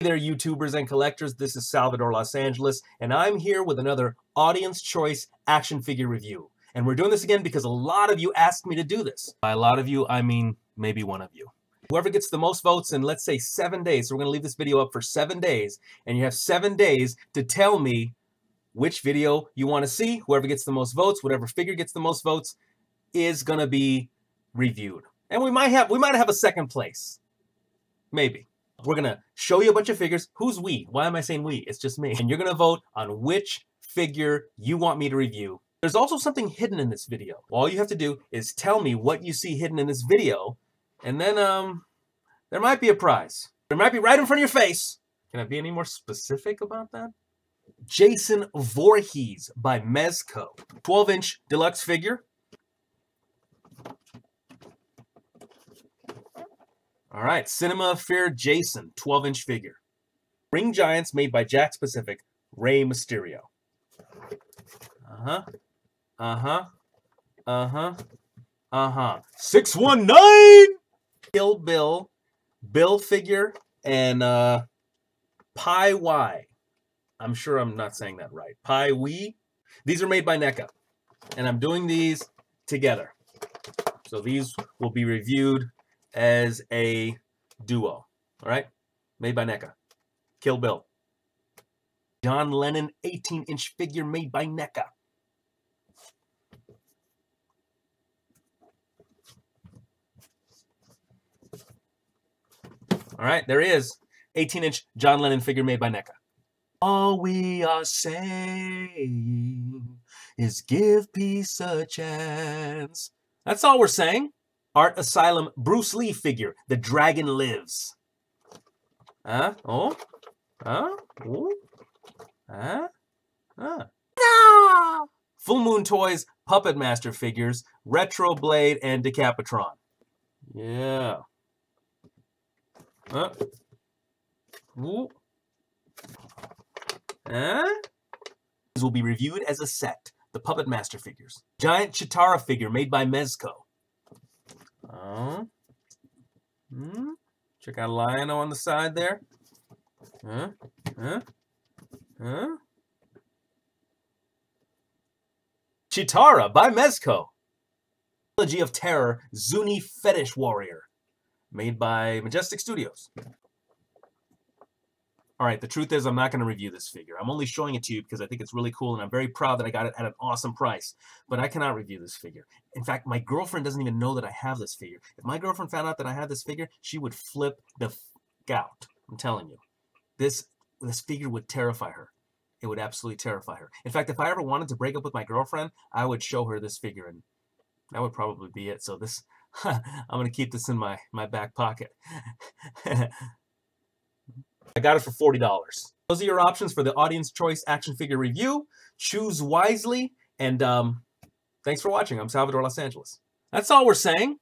Hey there, YouTubers and collectors. This is Salvador Los Angeles, and I'm here with another Audience Choice action figure review. And we're doing this again because a lot of you asked me to do this. By a lot of you, I mean maybe one of you. Whoever gets the most votes in, let's say, seven days, so we're going to leave this video up for seven days, and you have seven days to tell me which video you want to see. Whoever gets the most votes, whatever figure gets the most votes, is going to be reviewed. And we might have we might have a second place. Maybe. We're going to show you a bunch of figures. Who's we? Why am I saying we? It's just me. And you're going to vote on which figure you want me to review. There's also something hidden in this video. All you have to do is tell me what you see hidden in this video, and then um, there might be a prize. There might be right in front of your face. Can I be any more specific about that? Jason Voorhees by Mezco. 12-inch deluxe figure. All right, Cinema Fear Jason, 12-inch figure. Ring Giants made by Jakks Pacific, Rey Mysterio. Uh-huh. Uh-huh. Uh-huh. Uh-huh. 619! Kill Bill, Bill figure, and uh, Pi Y. I'm sure I'm not saying that right. Pi We. These are made by NECA. And I'm doing these together. So these will be reviewed as a duo. All right? Made by NECA. Kill Bill. John Lennon 18-inch figure made by NECA. All right, there is 18-inch John Lennon figure made by NECA. All we are saying is give peace a chance. That's all we're saying. Art Asylum Bruce Lee figure. The Dragon Lives. Huh? Oh? Huh? Oh? Huh? Huh? No! Full Moon Toys Puppet Master figures. Retro Blade and Decapitron. Yeah. Huh? Ooh. Huh? These will be reviewed as a set. The Puppet Master figures. Giant Cheetara figure made by Mezco. Oh. Hmm. Check out Lion on the side there. Huh? Huh? Huh? Cheetara by Mezco. Trilogy of Terror Zuni Fetish Warrior. Made by Majestic Studios. All right, the truth is I'm not going to review this figure. I'm only showing it to you because I think it's really cool and I'm very proud that I got it at an awesome price. But I cannot review this figure. In fact, my girlfriend doesn't even know that I have this figure. If my girlfriend found out that I have this figure, she would flip the f out. I'm telling you. This, this figure would terrify her. It would absolutely terrify her. In fact, if I ever wanted to break up with my girlfriend, I would show her this figure and that would probably be it. So this, I'm going to keep this in my, my back pocket. I got it for $40. Those are your options for the Audience Choice Action Figure Review. Choose wisely, and um, thanks for watching. I'm Salvador Los Angeles. That's all we're saying.